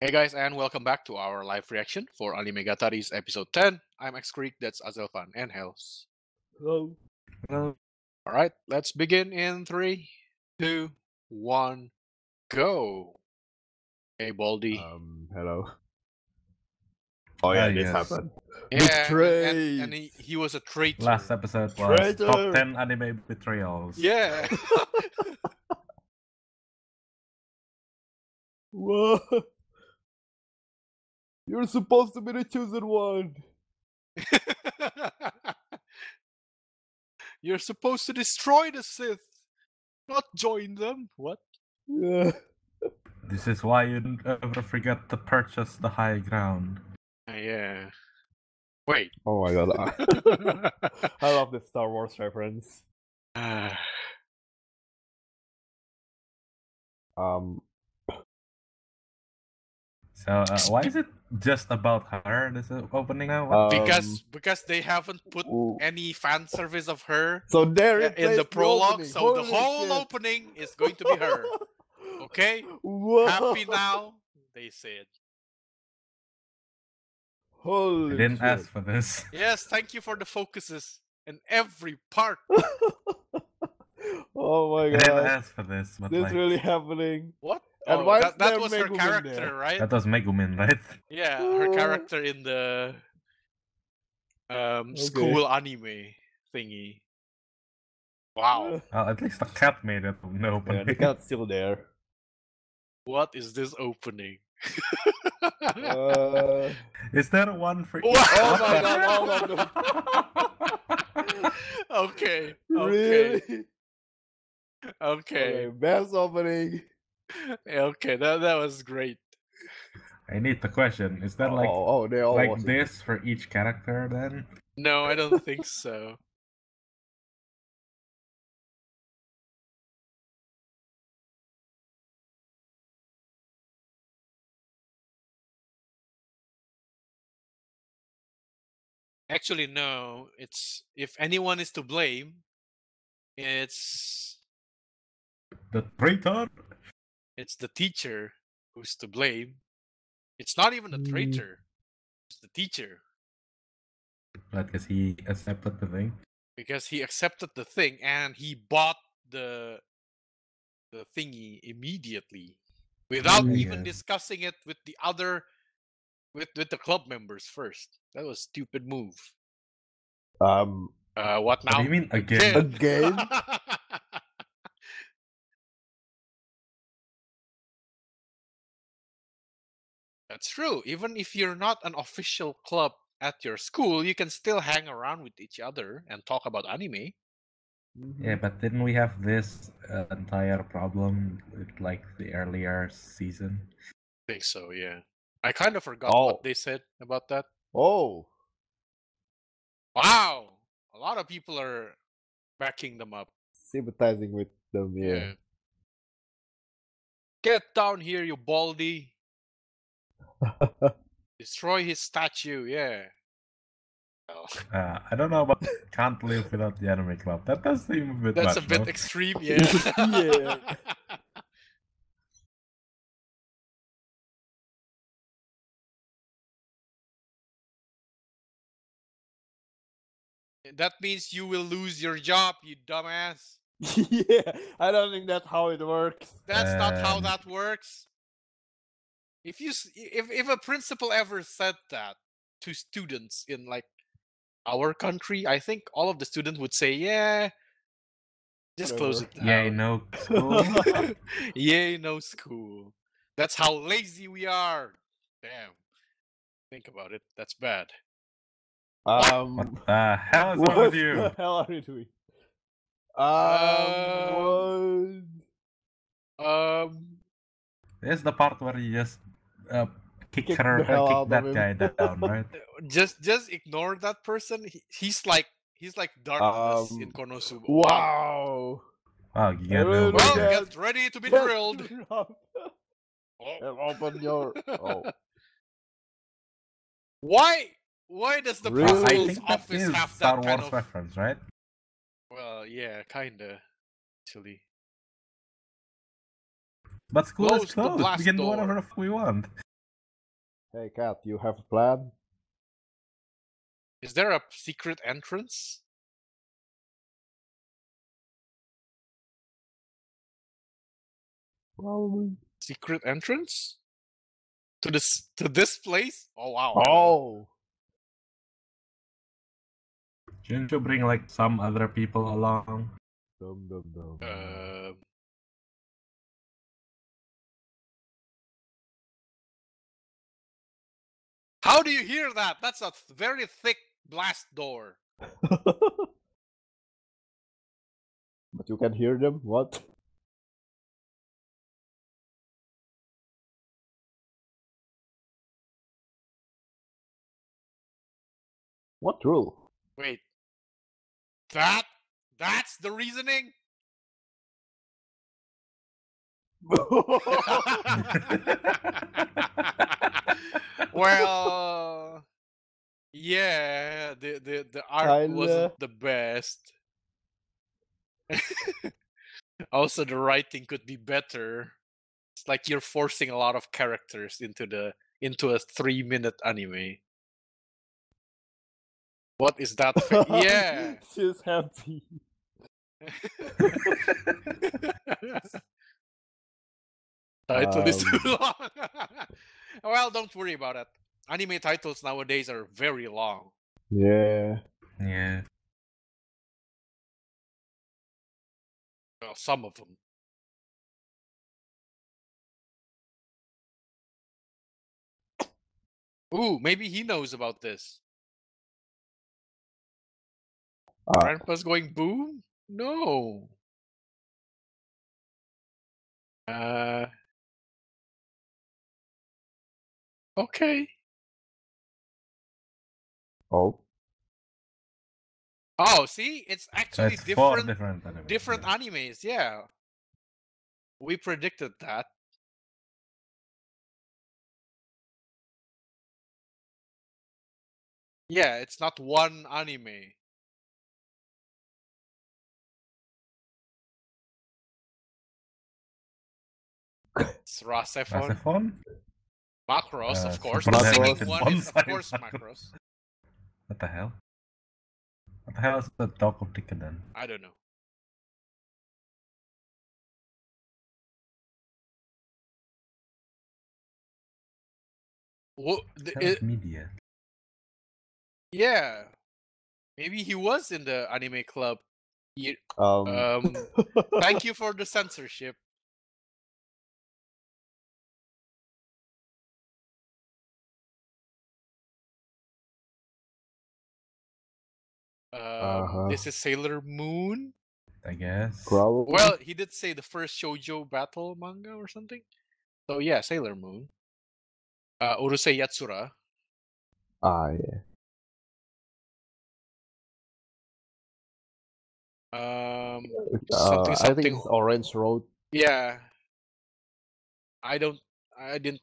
Hey guys, and welcome back to our live reaction for Animegataris episode 10. I'm X Creek, that's Azelfan and Hells. Hello. Hello. Alright, let's begin in three, two, one, go. Hey Baldy. Um, hello. Oh yeah, Ah, this yes. happened. yeah, and- and, and he, he was a traitor. Last episode was Traitor. top 10 anime betrayals. Yeah. Whoa. You're supposed to be the chosen one. You're supposed to destroy the Sith, not join them. What? Yeah. This is why you don't ever forget to purchase the high ground. Uh, yeah. Wait. Oh my god. I, I love the Star Wars reference. Ah, Um. So uh, why is it just about her? This is opening now. What? because um, because they haven't put ooh. any fan service of her So there in the prologue, opening. so the whole shit. opening is going to be her. Okay? Whoa. Happy now, they said. Holy I didn't shit. ask for this. Yes, thank you for the focuses in every part. oh my I didn't god. ask for this, but This like, really happening. What? And Oh, why that, is that there was her character, there? right? that was Megumin, right? Yeah, her Uh, character in the um Okay. school anime thingy. Wow. Well, at least the cat made it in the Yeah, opening. the cat's still there. What is this opening? Uh, Is there one for Wow. each? Oh my the- God, hold on, okay. Okay. really? Okay. Okay, best opening. Okay, that that was great. I need the question. Is that like oh, oh, they all like was it. this for each character then? No, I don't think so. Actually, no. It's if anyone is to blame, it's The traitor? It's the teacher who's to blame. It's not even the Mm. traitor. It's the teacher Because he accepted the thing. because he accepted the thing and he bought the the thingy immediately without Mm, even yeah. discussing it with the other with with the club members first. That was a stupid move. Um, Uh, what What now? do you mean again? again? That's true. Even if you're not an official club at your school, you can still hang around with each other and talk about anime. Yeah, but didn't we have this uh, entire problem with like the earlier season? I think so, yeah. I kind of forgot Oh. what they said about that. Oh, Wow, a lot of people are backing them up. sympathizing with them. Yeah. Get down here, you baldy. Destroy his statue, yeah. Well, Uh, I don't know about can't live without the anime club. That does seem a bit that's much. a bit no? extreme, yeah. Yeah. that means you will lose your job, you dumbass. yeah, I don't think that's how it works. That's not how Um, that works. If you if if a principal ever said that to students in like our country, I think all of the students would say, "Yeah, just close it down." Yeah, you know, school. Yay, no school. That's how lazy we are. Damn. Think about it. That's bad. Um, what the hell is wrong what with you? the hell are you doing? Um, Um, Um. This is the part where you just uh, kick Kick her, the uh, kick that him. guy down, right? Just just ignore that person. He, he's like he's like darkness in Um, Konosuba. wow. Wow, you get Well, Well, get ready to be Yes, drilled. Oh. And open your. Oh, Why? Why does the Really? I principal's think office is have Star that Wars kind of? reference, right? Well, yeah, kinda. Actually, But school Close is the closed. blast We can do whatever the f- we want. Hey, Kat, you have a plan? Is there a secret entrance? Probably. Secret entrance? To this to this place? Oh wow. Oh, Shouldn't you bring like some other people along? dum dum dum. Um, how do you hear that? That's a th- very thick blast door. but you can hear them. What? What rule? Wait. That that's the reasoning? well yeah, the the, the art Kinda. wasn't the best. also the writing could be better. It's like you're forcing a lot of characters into the into a three minute anime. What is that? fa- yeah. She's happy. Title is too Um. long. well, don't worry about it. Anime titles nowadays are very long. Yeah. Yeah. Well, some of them. Ooh, maybe he knows about this. Uh, Grandpa's going boom? No. Uh. Okay. oh. Oh, see, it's actually it's four different. different animes. different yeah. animes yeah we predicted that yeah it's not one anime it's RahXephon. RahXephon? Macross, Uh, of course. Super The singing Macross. one is, of course, Macross. Macross. What the hell? What the hell is the dog of ticket then? I don't know. What, the, it- media. yeah. Maybe he was in the anime club. Ye- Um. Um, Thank you for the censorship. Uh-huh. This is Sailor Moon. I guess. Probably. Well, he did say the first shoujo battle manga or something. So yeah, Sailor Moon. Uh, Urusei Yatsura. Ah, yeah. Um, Uh, Something- I think it's Orange Road. yeah. I don't. I didn't.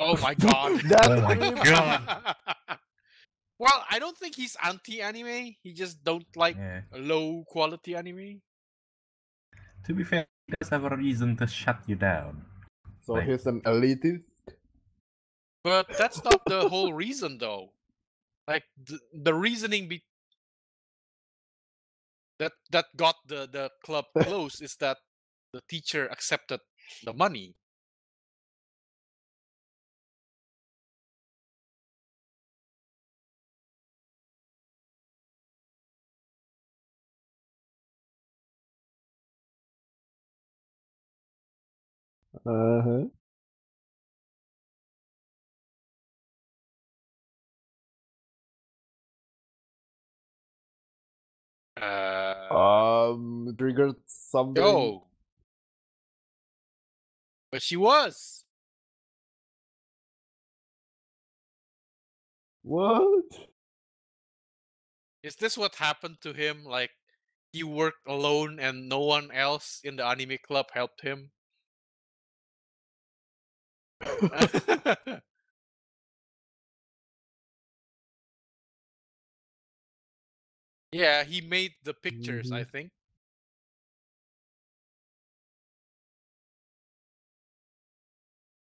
Oh my god. Oh my God. well, I don't think he's anti-anime. He just don't like Yeah. low quality anime. To be fair, he does have a reason to shut you down. So Like- he's an elitist. But that's not the whole reason, though. Like the, the reasoning be that that got the the club closed is that the teacher accepted the money. Uh huh. Uh, Um, triggered something. but she was. What? Is this what happened to him? Like he worked alone and no one else in the anime club helped him. yeah, he made the pictures, I think.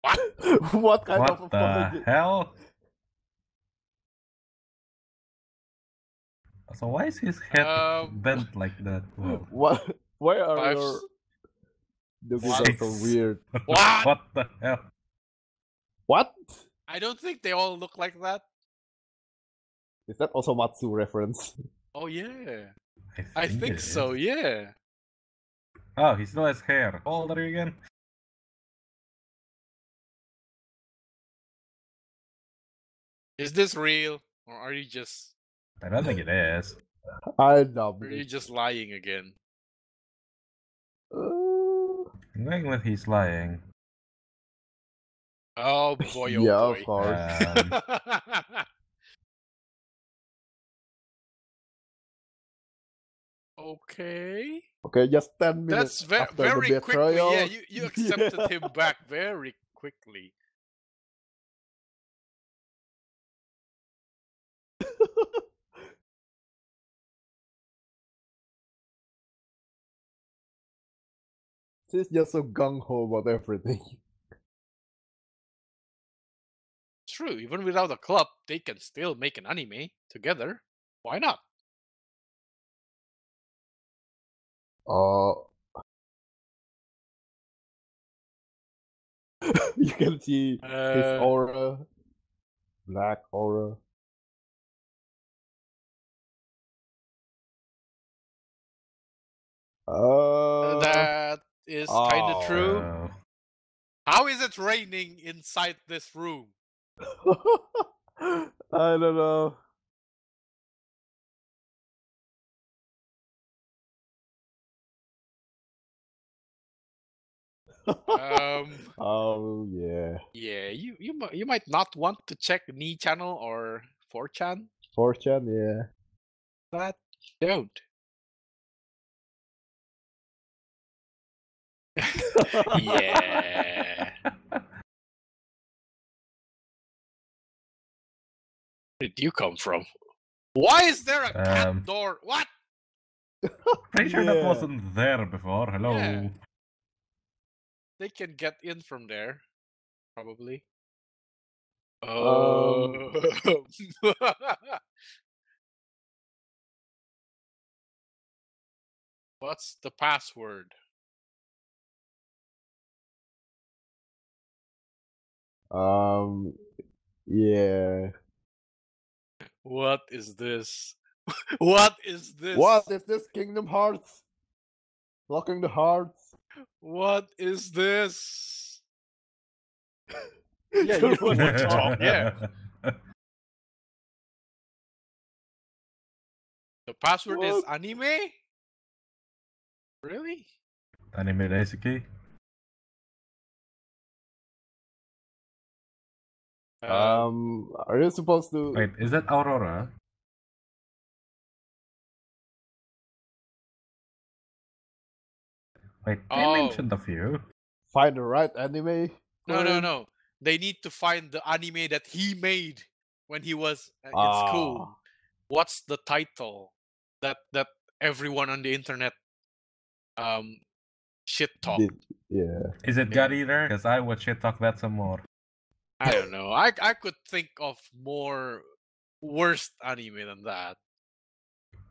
what what kind what of the hell? So why is his head Um, bent like that? Well, What? Why are Five your s- doggies so weird? What? what the hell? What? I don't think they all look like that. Is that also Matsu reference? Oh yeah, I I think so. is. Yeah. Oh, he still has hair. How old are you again? Is this real, or are you just I don't think it is. I doubt are you it. just lying again? Uh, I'm going with he's lying. Oh boy, oh yeah, boy. of course. Um, okay. Okay, just ten minutes That's ve- after very the quickly. Yeah, you, you accepted Yeah. him back very quickly. She's just so gung ho about everything. True, even without a club, they can still make an anime together. Why not? Oh. you can see his Uh, aura, black aura. Uh, that is kind of oh. true. so- How is it raining inside this room? I don't know. Um, Oh yeah, yeah, you you you might not want to check Knee Channel or 4chan. fortune. Yeah. That don't. yeah. Where did you come from? Why is there a cat Um, door? What? Pretty sure that wasn't there before. Hello. Yeah. They can get in from there, probably. Oh. What's the password? Um. Yeah. What is this? what is this? What is this Kingdom Hearts? Locking the hearts. What is this? Yeah, you want to talk, yeah. The password is anime? Really? Anime Daisuke. Um. Are you supposed to? Wait, is that Aurora? Wait, they Oh. mentioned a few. find the right anime. no, no, no. They need to find the anime that he made when he was uh, in Ah. school. What's the title that that everyone on the internet um shit talk? Did- yeah. Is it God Eater? Because I would shit talk that some more. I don't know. I I could think of more worst anime than that.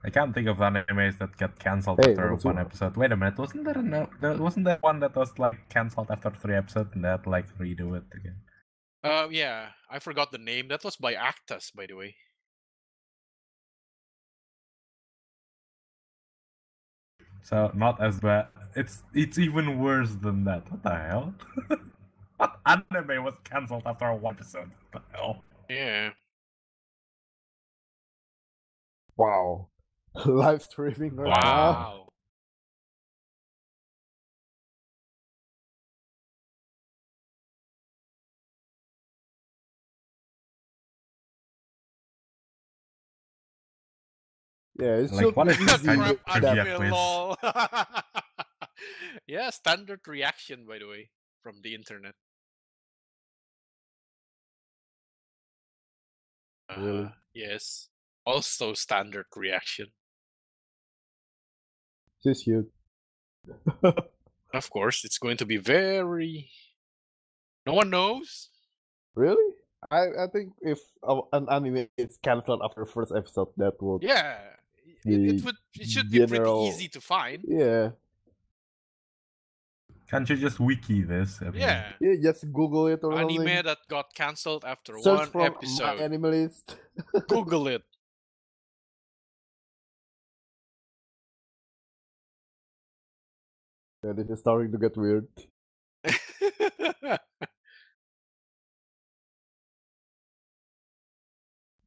I can't think of animes that get cancelled Hey, after one episode. Wait a minute, wasn't there no, there wasn't there one that was like cancelled after three episodes and they had to like redo it again? Uh, yeah, I forgot the name. That was by Actus, by the way. So not as bad. It's it's even worse than that. What the hell? what anime was cancelled after one episode? What the hell? Yeah. Wow. Live streaming right now. Wow. Yeah, it Like, should what be easy kind with that. trivia quiz? yeah, standard reaction, by the way, from the internet. Really? Uh, yes. Also standard reaction. She's cute. Of course, it's going to be very No one knows. Really? I, I think if an anime is cancelled after the first episode, that would Yeah, it, it would. It should be pretty easy to find. yeah. Can't you just wiki this? I mean, Yeah, Yeah, just Google it or anime something. that got cancelled after Search one from my episode. Animalist. Google it. Yeah, this is starting to get weird.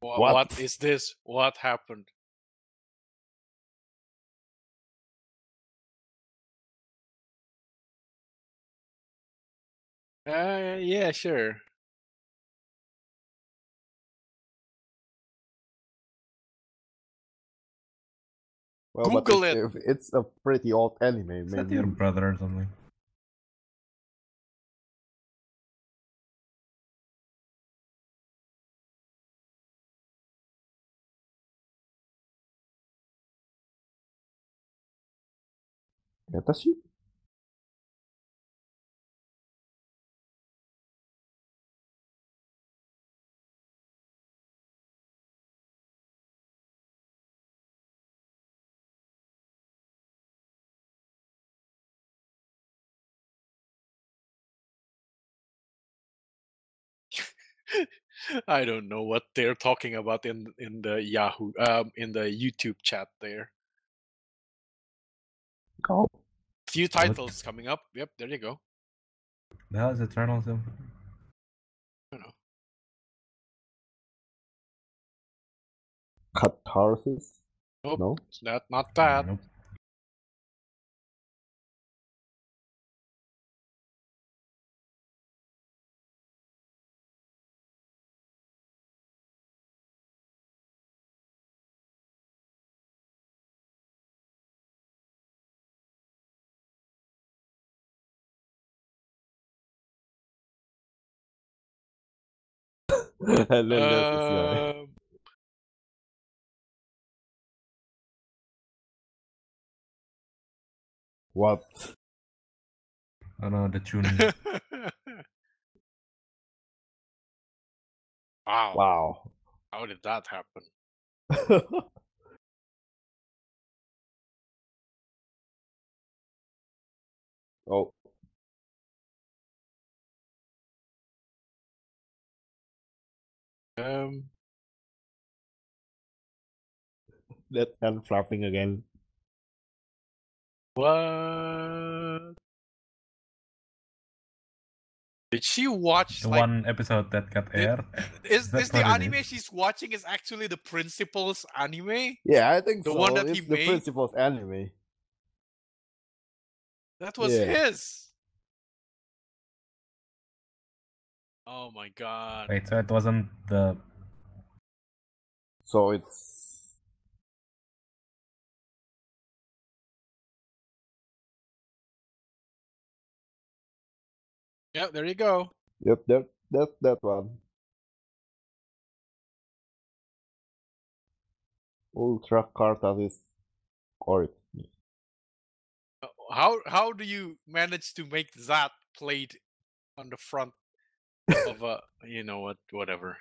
What? what is this? What happened? Uh, yeah, sure. Well, Google if, it. it's a pretty old anime, Is that maybe. your brother or something? Yatashi? I don't know what they're talking about in in the Yahoo um in the YouTube chat there. Oh. Few titles coming up. Yep, there you go. The hell is Eternal Sim? Catharsis? Nope, No? it's not not that. Nope. And then there's this guy. Um, What? Oh no, the tune. wow. Wow. How did that happen? oh, Um, that hand flapping again. what? Did she watch the like one episode that got Did- aired. is That's is the anime is. she's watching is actually the principal's anime? Yeah, I think The so. one that it's he the made? principal's anime. That was Yeah. his. Oh my god. Wait, so it wasn't the So it's Yeah, there you go. yep, that that that one. Ultra Cartalis or Uh, How how do you manage to make that played on the front of a you know what whatever.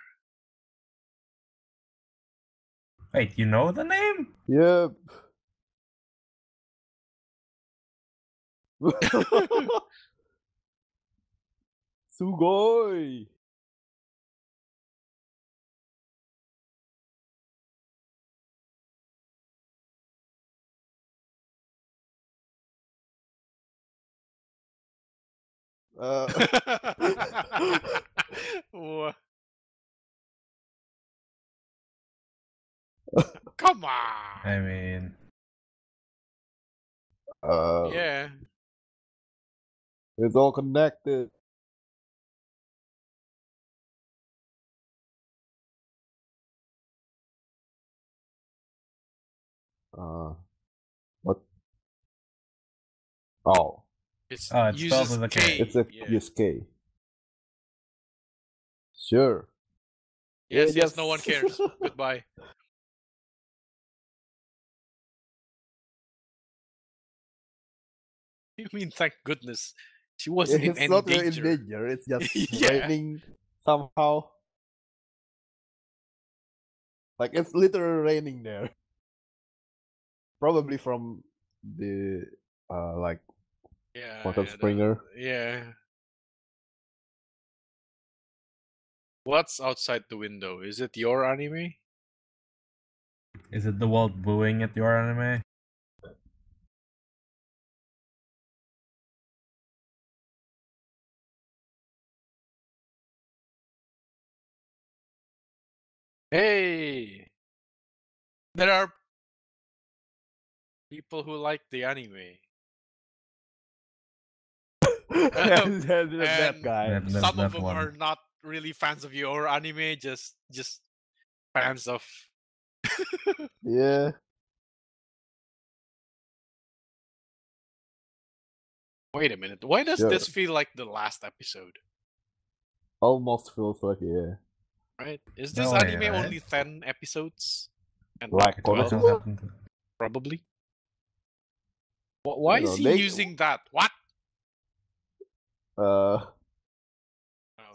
Wait, you know the name? Yep. Sugoi. Uh, Wha- Come on. I mean, uh, Yeah. It's all connected. Uh, what? Oh, It's Oh, it's spelled with a K. K. it's a yeah. USK. Sure. Yes, yes, no one cares. Goodbye. You mean thank goodness She wasn't in it's any not danger. in danger. It's just Yeah. raining somehow. Like it's literally raining there. Probably from the uh like Yeah, Water yeah, the- Springer. yeah. What's outside the window? Is it your anime? Is it the world booing at your anime? Hey, there are people who like the anime. and then that guy. Some of them one. are not really fans of your anime, just just fans of. Yeah. Wait a minute. Why does Sure. this feel like the last episode? Almost feels like yeah. Right? Is this No way, anime right? only ten episodes? And Like It Well, also Konosuba? happened to- probably. Wh- Why You is he they- using that? What? Uh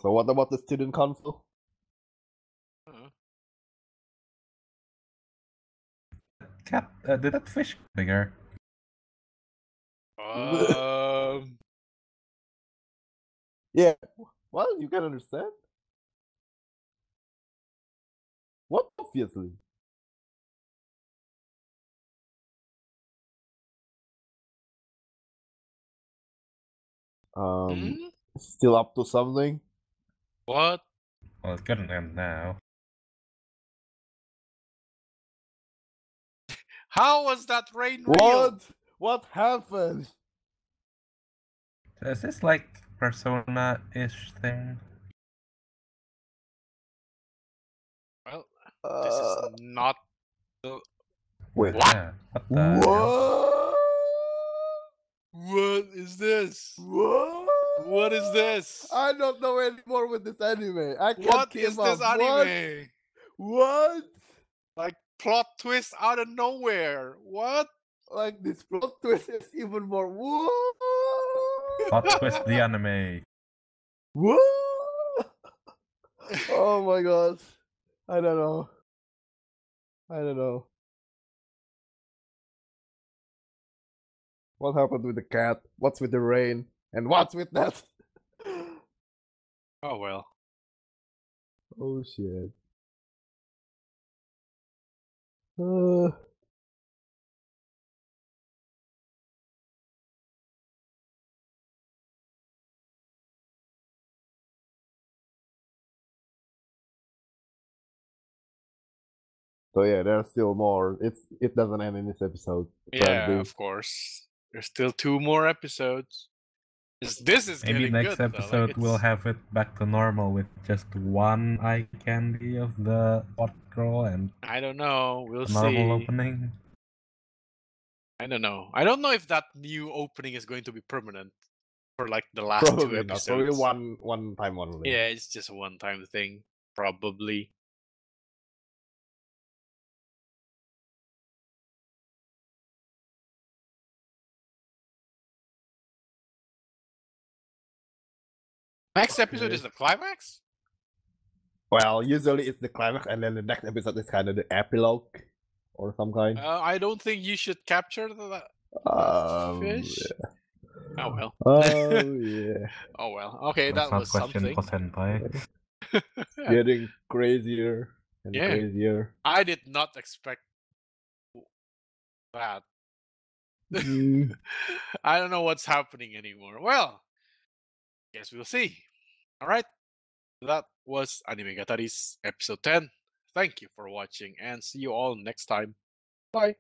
so what about the student council? uh, Cat, uh, did that fish bigger? Um, Yeah. Well, you can understand. What obviously? Um hmm? still up to something? What? Well, it couldn't end now. How was that rain real? What? What happened? Is this like Persona-ish thing? Well, Uh, this is not. wait. What? Yeah. What the? What? What is this? What? What is this? I don't know anymore with this anime. I can't What keep is this up. anime? What? Like plot twist out of nowhere. What? Like this plot twist is even more. What? Plot twist the anime. What? oh my god. I don't know. I don't know. What happened with the cat? What's with the rain? And what's with that? Oh well. oh shit. Uh, so yeah, there's still more. It's it doesn't end in this episode. Yeah, of course. There's still two more episodes. This, this is Maybe getting next good, though, like, episode we'll have it back to normal with just one eye candy of the pot girl and I don't know. We'll a normal see. opening. I don't know. I don't know if that new opening is going to be permanent for like the last two Probably not. episodes. Probably one one time only. Yeah, it's just a one-time thing, probably. Next episode Okay. is the climax. Well, usually it's the climax, and then the next episode is kind of the epilogue or some kind. Uh, I don't think you should capture the Um, fish. Oh well. Oh yeah, Oh well. Okay, Let's that was question something. for getting crazier and Yeah. crazier. I did not expect that. Mm, I don't know what's happening anymore. Well, guess we'll see. All right. That was Animegataris episode 10. Thank you for watching and see you all next time. Bye.